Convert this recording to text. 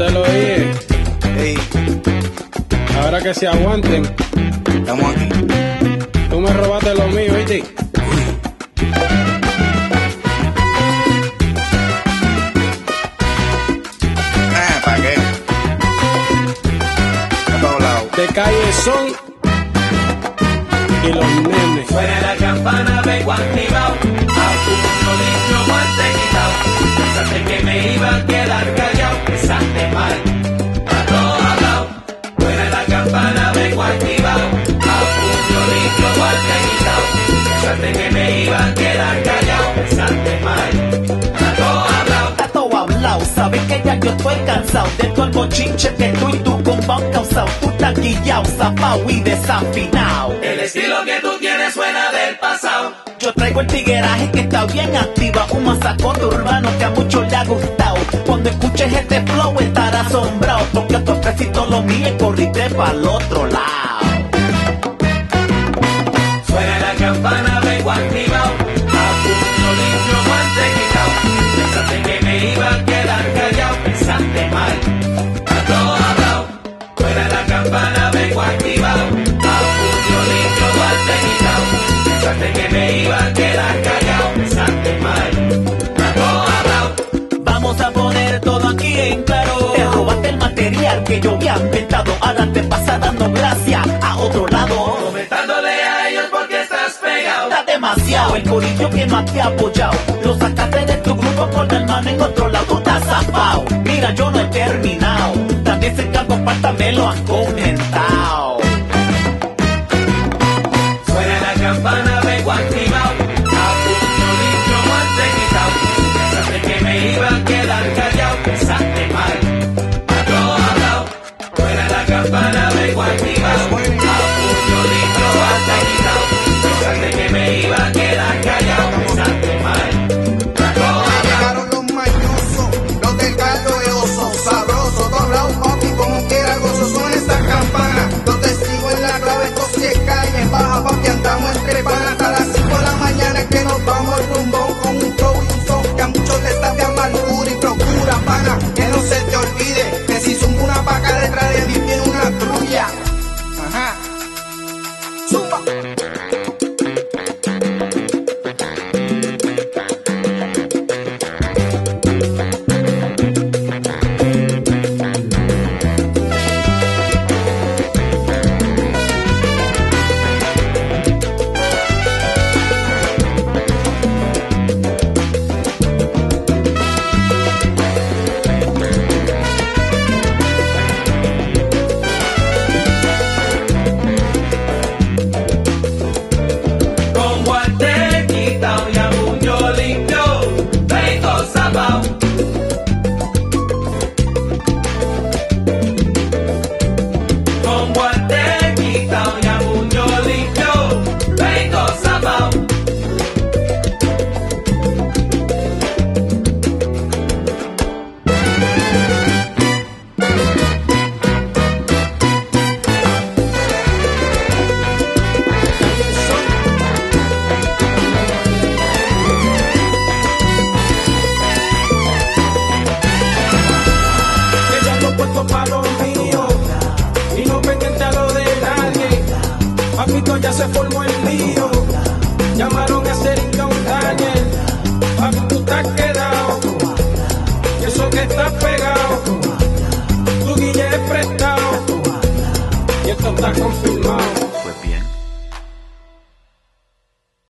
te lo dije. Ey, Ahora que se aguanten. estamos aquí. Tú me robaste lo mío, ¿viste? Ah, ¿para qué? A todos lados. De calle son y los nenes. Suena la campana, vengo activado. A punto limpio, guante quitado. Pensaste que me iba a quedar callado. Pensaste sabes que ya yo estoy cansado de todo el bochinche que tú y tu compa han causado. Tú estás guillao, zapao y desafinado. El estilo que tú tienes suena del pasado. Yo traigo el tigueraje que está bien activa, un masacote urbano que a muchos le ha gustado. Cuando escuches este flow estarás asombrado, porque tu ofrecito lo mío y corriste pa'l otro lado. Suena la campana, vengo activado. Demasiado el corillo que más te ha apoyado. Lo sacaste de tu grupo con el mano en otro lado, estás zafado. Mira, yo no he terminado. También se cargo falta me lo han comentado. Zumba. Con